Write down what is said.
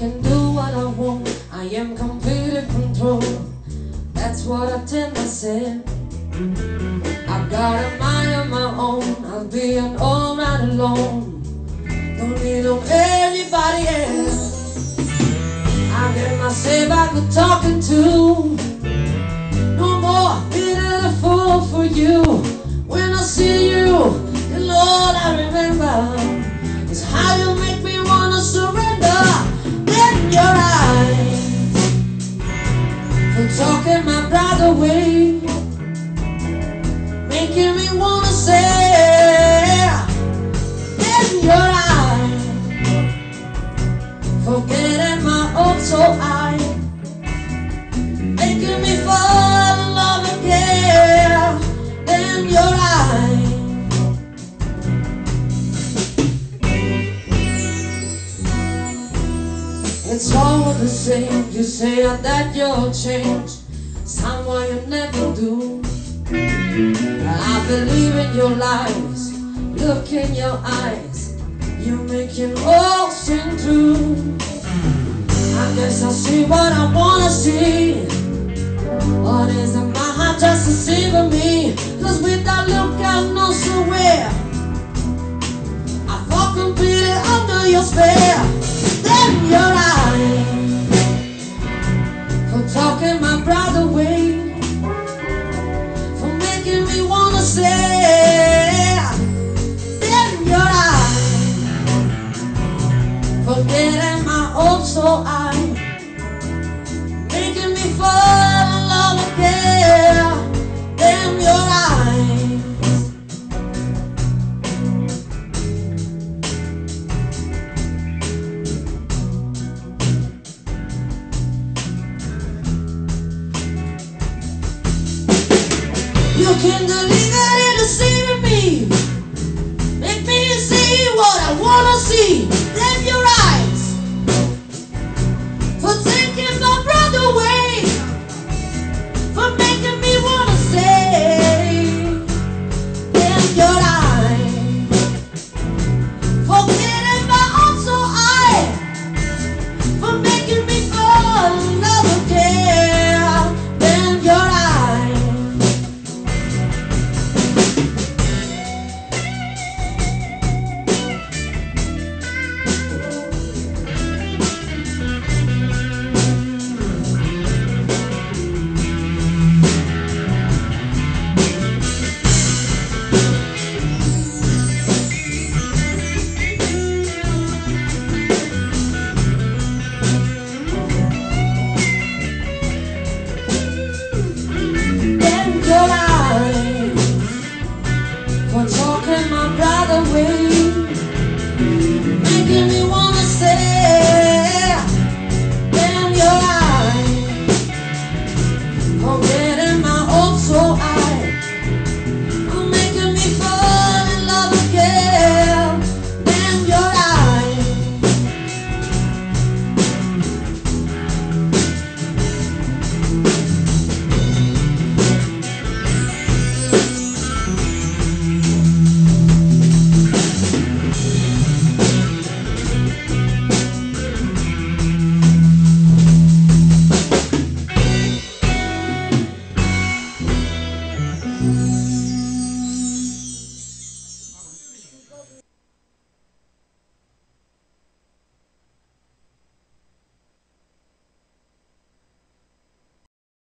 can do what I want. I am complete in control. That's what I tend to say. I've got a mind of my own. I'll be an all night alone. Don't need on anybody else. I get myself back to talking to. No more being a fool for you. Talking my pride away, making me wanna say. It's all the same. You say that you'll change, someone you never do. I believe in your lies. Look in your eyes. You make it all seem true. I guess I see what I wanna see. What is in my heart just to see deceiving me? Cause with that look I know for making me wanna say. Then your eyes for getting my hopes so high, You can delete that you're deceiving me. Make me see what I wanna see. Damn your eyes for taking my breath away, for making me wanna stay. Damn your eyes.